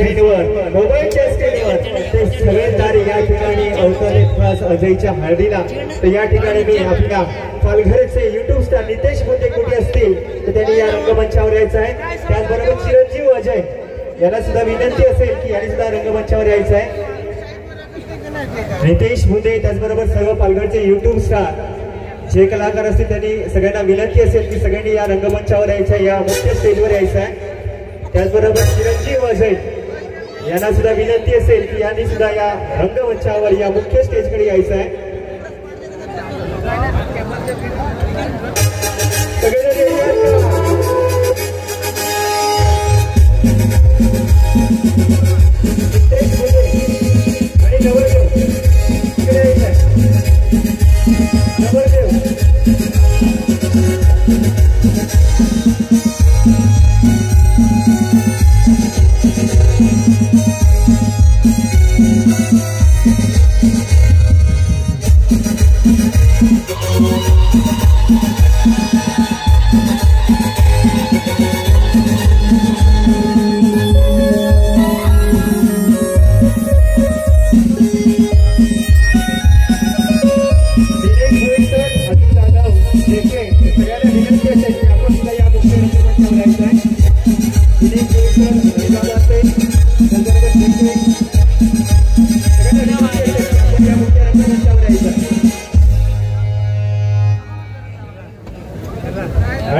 स्क्रीनवर मोबाईलच्या स्क्रीनवर ते सगळे तारे या ठिकाणी अवतरले खास अजयच्या हळदीला. तर या ठिकाणी मी आपल्या पालघरचे युट्यूब स्टार नितेश मुद्दे कुठे असतील तर त्यांनी या रंगमंचावर यायचं आहे. त्याचबरोबर चिरंजीव अजय यांना सुद्धा विनंती असेल की यांनी सुद्धा रंगमंचावर यायचं आहे. नितेश मुंडे त्याचबरोबर सर्व पालघरचे युट्यूब स्टार जे कलाकार असतील त्यांनी सगळ्यांना विनंती असेल की सगळ्यांनी या रंगमंचावर यायचं आहे या मुख्य स्टेजवर यायचं आहे. त्याचबरोबर चिरंजीव अजय यांना सुद्धा विनंती असेल की यांनी सुद्धा या रंगमंचावर या मुख्य स्टेजकडे यायचं आहे.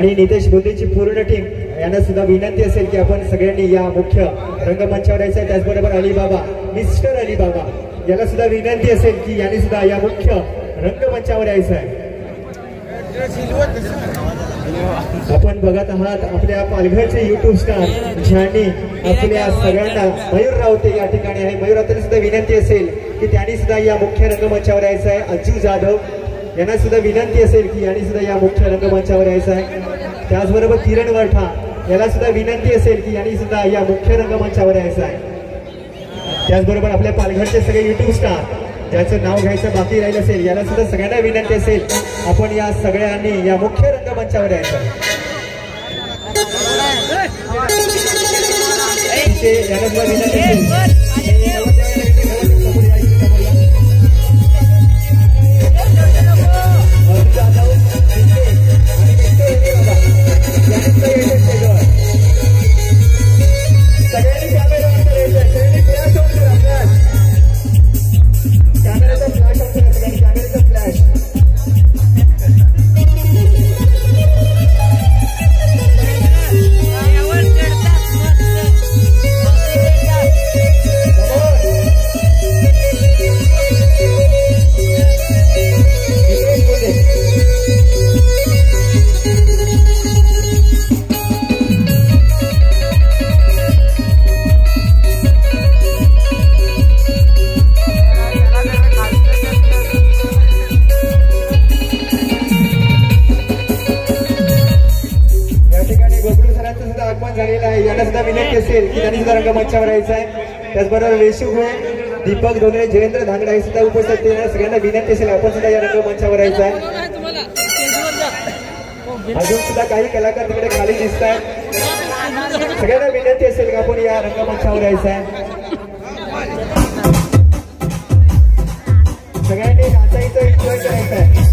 आणि नितेश बोंदेची पूर्ण टीम यांना सुद्धा विनंती असेल की आपण सगळ्यांनी या मुख्य रंगमंचावर यायचं आहे. त्याचबरोबर अलीबाबा मिस्टर अलीबाबा याला सुद्धा विनंती असेल की यांनी सुद्धा या मुख्य रंगमंचावर यायचं आहे. आपण बघत आहात आपल्या पालघरचे युट्यूब स्टार ज्यांनी आपल्या सगळ्यांना मयूर रावते या ठिकाणी आहे. मयूर रावते सुद्धा विनंती असेल की त्यांनी सुद्धा या मुख्य रंगमंचावर यायचं आहे. अज्जू जाधव यांना सुद्धा विनंती असेल की यांनी सुद्धा या मुख्य रंगमंचावर यायचं आहे त्याचबरोबर किरण वरठा याला सुद्धा विनंती असेल की यांनी सुद्धा या मुख्य रंगमंचावर यायचं आहे त्याचबरोबर आपल्या पालघरचे सगळे युट्यूब स्टार ज्याचं नाव घ्यायचं बाकी राहिलं असेल याला सुद्धा सगळ्यांना विनंती असेल आपण या सगळ्यांनी या मुख्य रंगमंचावर यायचं आहे याला सुद्धा विनंती असेल असेल की त्यांनी सुद्धा रंगमंचा भरायचा आहे. त्याचबरोबर रेशू गोळे दीपक धोंगरे जयेंद्र धांगडा हे सुद्धा उपस्थित सगळ्यांना विनंती असेल आपण सुद्धा या रंगमंचा भरायचा आहे. अजून सुद्धा काही कलाकार तिकडे खाली दिसत आहेत. सगळ्यांना विनंती असेल की आपण या रंगमंचावर यायचं आहे. सगळ्यांनी आता इथं एन्जॉय करायचं आहे.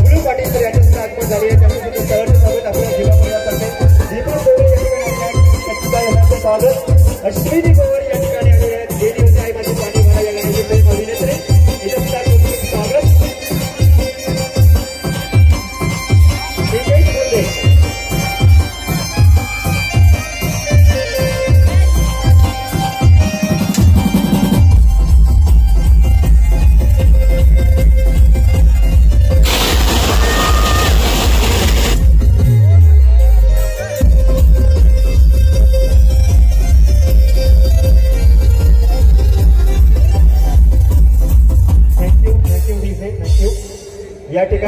बबलू पाटील तर यांच्या सुद्धा आगमन झाली आहे. त्यामुळे सुद्धा सहर्ष सभेत आपल्या जीवा परिवारातर्फे दीपक गोवळे यांनी स्वागत अश्विनी गोवळे